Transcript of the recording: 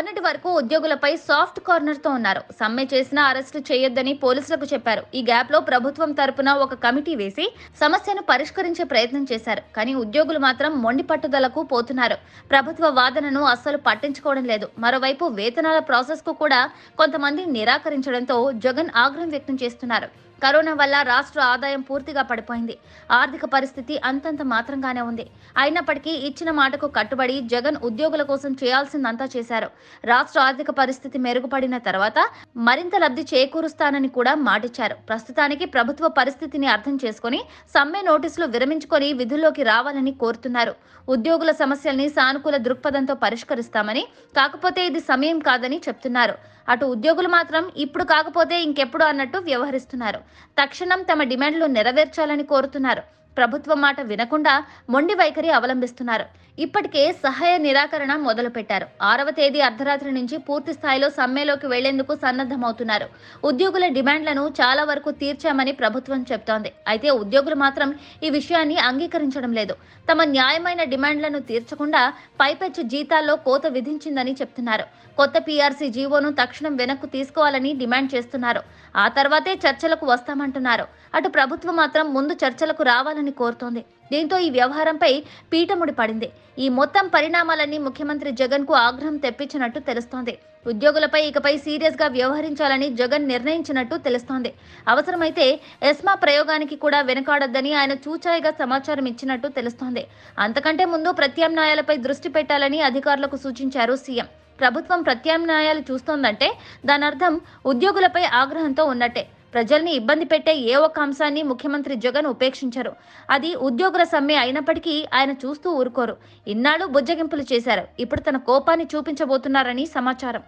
మొన్నటి వరకు ఉద్యోగులపై సాఫ్ట్ కార్నర్తో ఉన్నారు. సమ్మె చేసినా అరెస్టు చేయొద్దని పోలీసులకు చెప్పారు. ఈ గ్యాప్లో ప్రభుత్వం తరపున ఒక కమిటీ వేసి సమస్యను పరిష్కరించే ప్రయత్నం చేశారు. కానీ ఉద్యోగులు మాత్రం మొండి పట్టుదలకు పోతున్నారు. ప్రభుత్వ వాదనను అస్సలు పట్టించుకోవడం లేదు. మరోవైపు వేతనాల ప్రాసెస్కు కూడా కొంతమంది నిరాకరించడంతో జగన్ ఆగ్రహం వ్యక్తం చేస్తున్నారు. కరోనా వల్ల రాష్ట్ర ఆదాయం పూర్తిగా పడిపోయింది. ఆర్థిక పరిస్థితి అంతంత మాత్రంగానే ఉంది. అయినప్పటికీ ఇచ్చిన మాటకు కట్టుబడి జగన్ ఉద్యోగుల కోసం చేయాల్సిందంతా చేశారు. రాష్ట్ర ఆర్థిక పరిస్థితి మెరుగుపడిన తర్వాత మరింత లబ్ధి చేకూరుస్తానని కూడా మాటిచ్చారు. ప్రస్తుతానికి ప్రభుత్వ పరిస్థితిని అర్థం చేసుకొని సమ్మె నోటీసులు విరమించుకొని విధుల్లోకి రావాలని కోరుతున్నారు. ఉద్యోగుల సమస్యల్ని సానుకూల దృక్పథంతో పరిష్కరిస్తామని కాకపోతే ఇది సమయం కాదని చెప్తున్నారు. అటు ఉద్యోగులు మాత్రం ఇప్పుడు కాకపోతే ఇంకెప్పుడు అన్నట్టు వ్యవహరిస్తున్నారు. తక్షణం తమ డిమాండ్లు నెరవేర్చాలని కోరుతున్నారు. ప్రభుత్వం మాట వినకుండా మొండి వైఖరి అవలంబిస్తున్నారు. ఇప్పటికే సహాయ నిరాకరణ మొదలుపెట్టారు. ఆరవ తేదీ అర్ధరాత్రి నుంచి పూర్తి స్థాయిలో సమ్మెలోకి వెళ్ళేందుకు సన్నద్ధమవుతున్నారు. ఉద్యోగుల డిమాండ్లను చాలా వరకు తీర్చామని ప్రభుత్వం చెప్తోంది. అయితే ఉద్యోగులు మాత్రం ఈ విషయాన్ని అంగీకరించడం లేదు. తమ న్యాయమైన డిమాండ్లను తీర్చకుండా పైపెచ్చు జీతాల్లో కోత విధించిందని చెప్తున్నారు. కొత్త పీఆర్సీ జీవోను తక్షణం వెనక్కు తీసుకోవాలని డిమాండ్ చేస్తున్నారు. ఆ తర్వాతే చర్చలకు వస్తామంటున్నారు. అటు ప్రభుత్వం మాత్రం ముందు చర్చలకు రావాలని కోరుతోంది. దీంతో ఈ వ్యవహారంపై పీఠముడి పడింది. ఈ మొత్తం పరిణామాలన్నీ ముఖ్యమంత్రి జగన్కు ఆగ్రహం తెప్పించినట్టు తెలుస్తోంది. ఉద్యోగులపై ఇకపై సీరియస్గా వ్యవహరించాలని జగన్ నిర్ణయించినట్టు తెలుస్తోంది. అవసరమైతే ఎస్మా ప్రయోగానికి కూడా వెనకాడొద్దని ఆయన చూచాయిగా సమాచారం ఇచ్చినట్టు తెలుస్తోంది. అంతకంటే ముందు ప్రత్యామ్నాయాలపై దృష్టి పెట్టాలని అధికారులకు సూచించారు సీఎం. ప్రభుత్వం ప్రత్యామ్నాయాలు చూస్తోందంటే దాని అర్థం ఉద్యోగులపై ఆగ్రహంతో ఉన్నట్టే. ప్రజల్ని ఇబ్బంది పెట్టే ఏ ఒక్క అంశాన్ని ముఖ్యమంత్రి జగన్ ఉపేక్షించరు. అది ఉద్యోగుల సమ్మె అయినప్పటికీ ఆయన చూస్తూ ఊరుకోరు. ఇన్నాళ్ళు బుజ్జగింపులు చేశారు. ఇప్పుడు తన కోపాన్ని చూపించబోతున్నారని సమాచారం.